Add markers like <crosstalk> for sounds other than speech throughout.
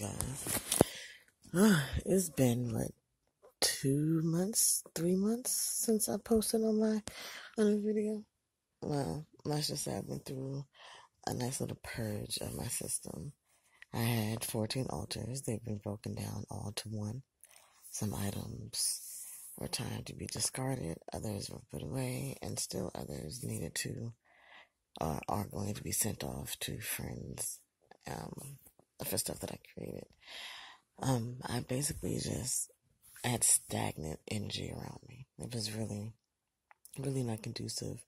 guys. <sighs> it's been what two months, three months since I posted on my on a video. Well, let's just say I've been through a nice little purge of my system. I had 14 altars. They've been broken down all to one. Some items were time to be discarded, others were put away, and still others needed to or are going to be sent off to friends um, for stuff that I created. Um, I basically just had stagnant energy around me. It was really, really not conducive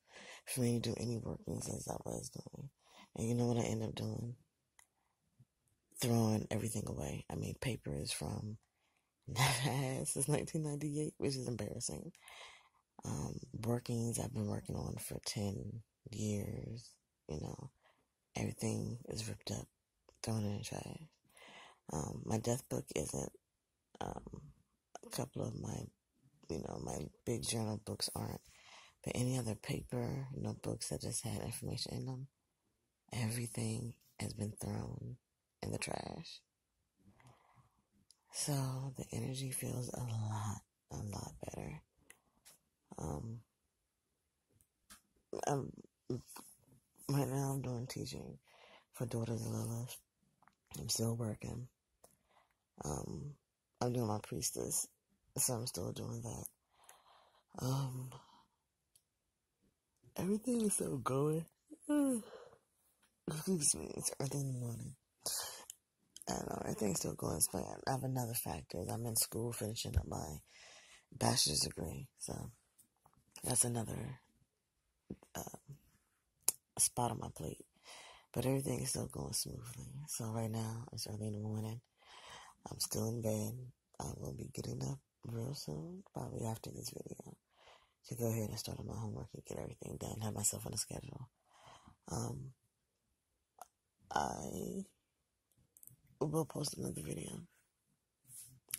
for me to do any workings as I was doing. And you know what I ended up doing? Throwing everything away. I made papers from <laughs> since 1998, which is embarrassing. Um, workings I've been working on for 10 years, you know, everything is ripped up, thrown in the trash. Um, my death book isn't, um, a couple of my, you know, my big journal books aren't, but any other paper notebooks that just had information in them, everything has been thrown in the trash. So the energy feels a lot, a lot better. Um, I'm, right now I'm doing teaching for Daughters of Lilith. I'm still working. Um, I'm doing my priestess, so I'm still doing that. Um, everything is still going. <sighs> Excuse me, it's early in the morning. I don't know, everything's still going as planned. I have another factor. I'm in school finishing up my bachelor's degree, so that's another um, spot on my plate. But everything is still going smoothly. So right now, it's early in the morning. I'm still in bed. I will be getting up real soon, probably after this video, to go ahead and start on my homework and get everything done, have myself on a schedule. Um, I will post another video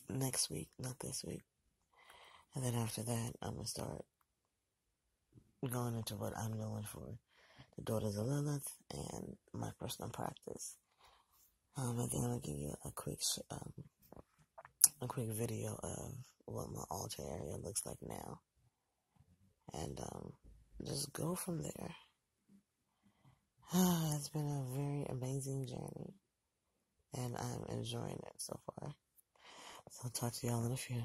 next week, not this week. And then after that, I'm going to start going into what I'm going for the Daughters of Lilith and my personal practice. Um, I think I'm gonna give you a quick, um, a quick video of what my altar area looks like now, and um, just go from there. <sighs> it's been a very amazing journey, and I'm enjoying it so far. So I'll talk to y'all in a few.